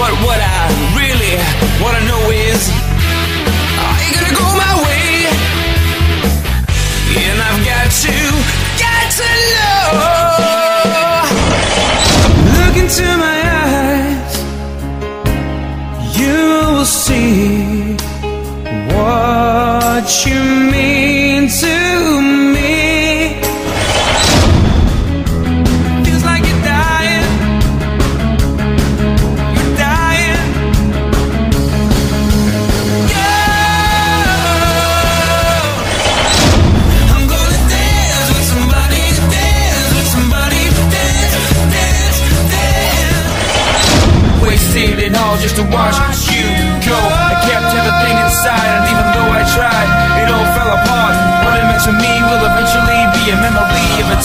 But what I really wanna know is, are you gonna go my way? And I've got to, got to know. Look into my eyes, you will see what you mean It all just to watch you go. I kept everything inside, and even though I tried, it all fell apart. What it meant to me will eventually be a memory of a